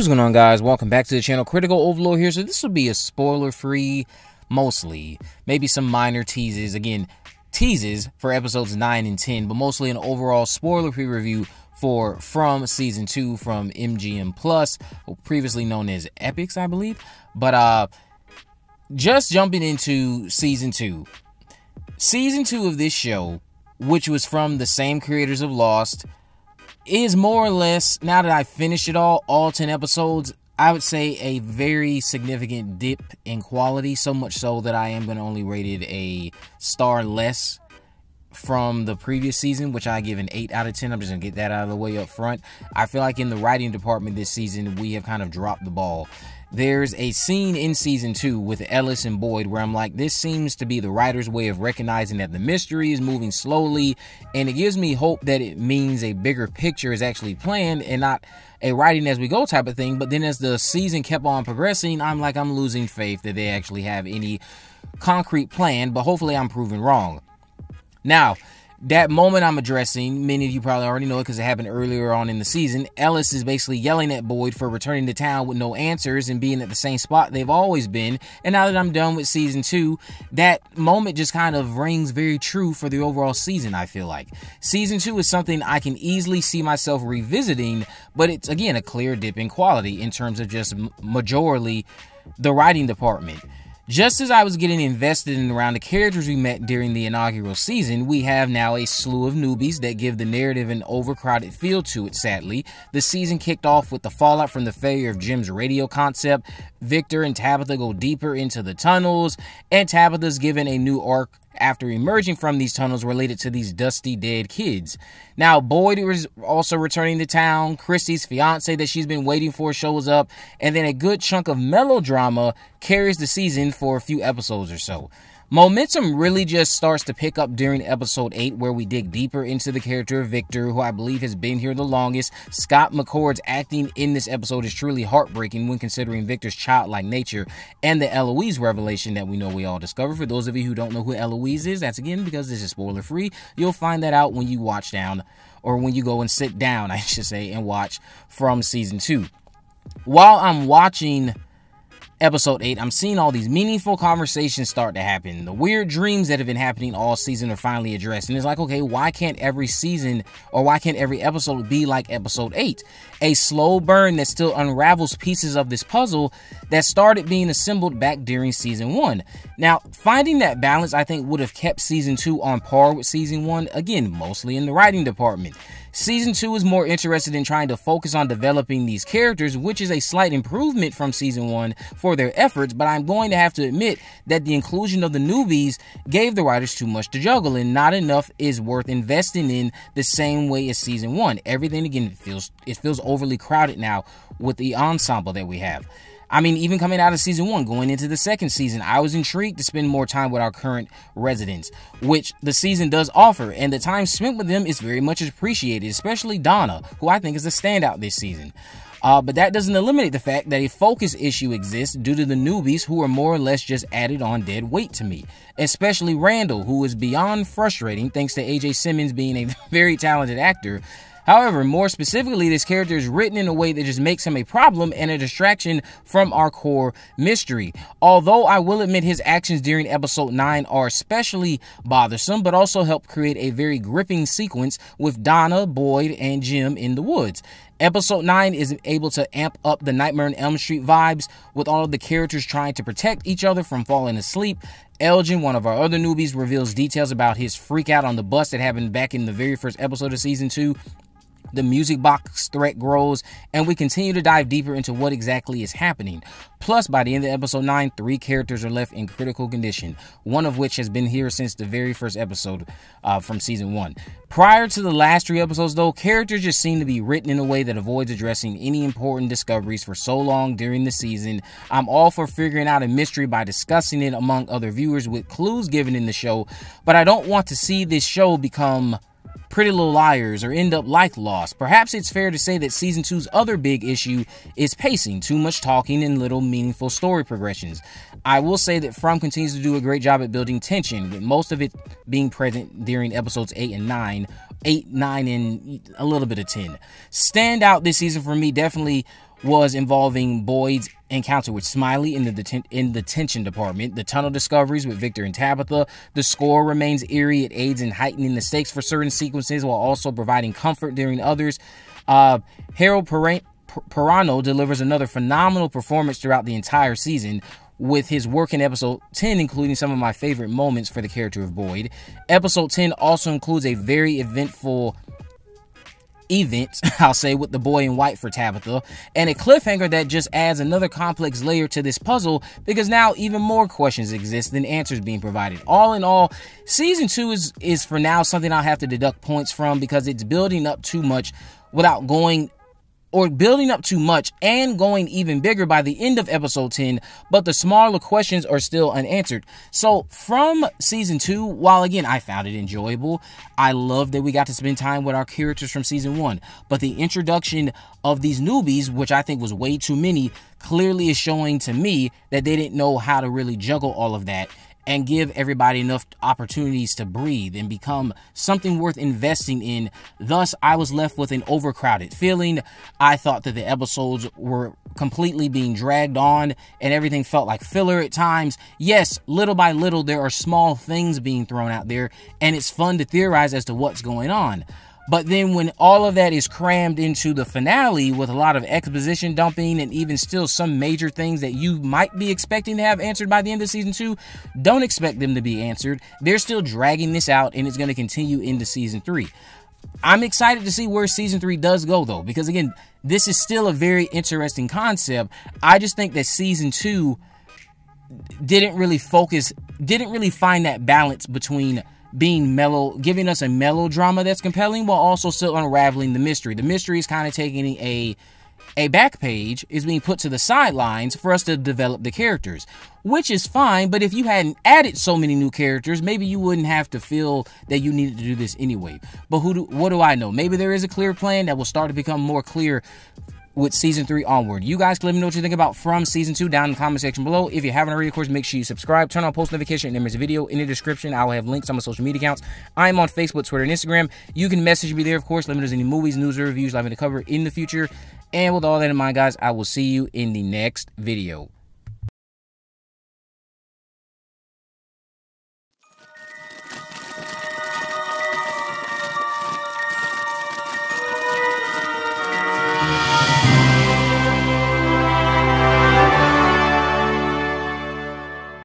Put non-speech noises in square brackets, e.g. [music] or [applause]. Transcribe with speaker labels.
Speaker 1: What's going on, guys? Welcome back to the channel. Critical Overlord here. So this will be a spoiler-free, mostly, maybe some minor teases. Again, teases for episodes 9 and 10, but mostly an overall spoiler-free review for From Season 2 from MGM Plus, previously known as Epix, I believe. But uh, just jumping into Season 2. Season 2 of this show, which was from the same creators of Lost, is more or less, now that I finished it all, all 10 episodes, I would say a very significant dip in quality, so much so that I am going to only rate it a star less from the previous season, which I give an 8 out of 10. I'm just going to get that out of the way up front. I feel like in the writing department this season, we have kind of dropped the ball. There's a scene in season two with Ellis and Boyd where I'm like, this seems to be the writer's way of recognizing that the mystery is moving slowly, and it gives me hope that it means a bigger picture is actually planned and not a writing as we go type of thing. But then as the season kept on progressing, I'm like, I'm losing faith that they actually have any concrete plan, but hopefully I'm proven wrong. Now, that moment I'm addressing, many of you probably already know it because it happened earlier on in the season. Ellis is basically yelling at Boyd for returning to town with no answers and being at the same spot they've always been. And now that I'm done with season two, that moment just kind of rings very true for the overall season, I feel like. Season two is something I can easily see myself revisiting, but it's again a clear dip in quality in terms of just majorly the writing department. Just as I was getting invested in around the characters we met during the inaugural season, we have now a slew of newbies that give the narrative an overcrowded feel to it, sadly. The season kicked off with the fallout from the failure of Jim's radio concept. Victor and Tabitha go deeper into the tunnels, and Tabitha's given a new arc after emerging from these tunnels related to these dusty dead kids. Now, Boyd is also returning to town. Kristi's fiance that she's been waiting for shows up, and then a good chunk of melodrama carries the season for a few episodes or so. Momentum really just starts to pick up during episode 8, where we dig deeper into the character of Victor, who I believe has been here the longest. Scott McCord's acting in this episode is truly heartbreaking when considering Victor's childlike nature and the Eloise revelation that we know we all discovered. For those of you who don't know who Eloise is, that's again because this is spoiler free. You'll find that out when you watch down, or when you go and sit down, [laughs] I should say, and watch from season 2. While I'm watching episode 8, I'm seeing all these meaningful conversations start to happen. The weird dreams that have been happening all season are finally addressed. And it's like, okay, why can't every season or why can't every episode be like episode 8? A slow burn that still unravels pieces of this puzzle that started being assembled back during season 1. Now, finding that balance, I think, would have kept season 2 on par with season 1, again, mostly in the writing department. Season 2 is more interested in trying to focus on developing these characters, which is a slight improvement from season 1 for their efforts, but I'm going to have to admit that the inclusion of the newbies gave the writers too much to juggle and not enough is worth investing in the same way as season 1. Everything again feels it feels overly crowded now with the ensemble that we have. I mean, even coming out of season one, going into the second season, I was intrigued to spend more time with our current residents, which the season does offer, and the time spent with them is very much appreciated, especially Donna, who I think is a standout this season. Uh, but that doesn't eliminate the fact that a focus issue exists due to the newbies who are more or less just added on dead weight to me, especially Randall, who is beyond frustrating thanks to AJ Simmons being a [laughs] very talented actor However, more specifically, this character is written in a way that just makes him a problem and a distraction from our core mystery. Although I will admit his actions during episode 9 are especially bothersome, but also help create a very gripping sequence with Donna, Boyd, and Jim in the woods. Episode 9 is able to amp up the Nightmare on Elm Street vibes with all of the characters trying to protect each other from falling asleep. Elgin, one of our other newbies, reveals details about his freak out on the bus that happened back in the very first episode of season 2 the music box threat grows, and we continue to dive deeper into what exactly is happening. Plus, by the end of episode 9, three characters are left in critical condition, one of which has been here since the very first episode uh, from season 1. Prior to the last three episodes, though, characters just seem to be written in a way that avoids addressing any important discoveries for so long during the season. I'm all for figuring out a mystery by discussing it among other viewers with clues given in the show, but I don't want to see this show become Pretty Little Liars or end up like Lost. Perhaps it's fair to say that season 2's other big issue is pacing, too much talking and little meaningful story progressions. I will say that From continues to do a great job at building tension, with most of it being present during episodes 8 and 9, 8, 9, and a little bit of 10. Stand out this season for me definitely was involving Boyd's encounter with Smiley in the deten- in the detention department, the tunnel discoveries with Victor and Tabitha. The score remains eerie; it aids in heightening the stakes for certain sequences while also providing comfort during others. Uh, Harold Perrineau delivers another phenomenal performance throughout the entire season, with his work in episode 10 including some of my favorite moments for the character of Boyd. Episode 10 also includes a very eventful event, [laughs] I'll say, with the boy in white for Tabitha, and a cliffhanger that just adds another complex layer to this puzzle because now even more questions exist than answers being provided. All in all, season two is is for now something I'll have to deduct points from because it's building up too much without going or building up too much and going even bigger by the end of episode 10, but the smaller questions are still unanswered. So, from season 2, while again I found it enjoyable, I love that we got to spend time with our characters from season 1, but the introduction of these newbies, which I think was way too many, clearly is showing to me that they didn't know how to really juggle all of that and give everybody enough opportunities to breathe and become something worth investing in. Thus, I was left with an overcrowded feeling. I thought that the episodes were completely being dragged on and everything felt like filler at times. Yes, little by little, there are small things being thrown out there, and it's fun to theorize as to what's going on. But then when all of that is crammed into the finale with a lot of exposition dumping and even still some major things that you might be expecting to have answered by the end of season two, don't expect them to be answered. They're still dragging this out and it's going to continue into season three. I'm excited to see where season three does go though, because again, this is still a very interesting concept. I just think that season two didn't really focus, didn't really find that balance between being mellow, giving us a melodrama that's compelling while also still unraveling the mystery. The mystery is kind of taking a a back page is being put to the sidelines for us to develop the characters, which is fine. But if you hadn't added so many new characters, maybe you wouldn't have to feel that you needed to do this anyway. But who do, what do I know? Maybe there is a clear plan that will start to become more clear with season three onward. You guys can let me know what you think about from season two down in the comment section below. If you haven't already, of course, make sure you subscribe, turn on post notification, and there's a video in the description. I will have links on my social media accounts. I'm on Facebook, Twitter, and Instagram. You can message me there, of course. Let me know any movies, news, or reviews I'm going to cover in the future. And with all that in mind, guys, I will see you in the next video.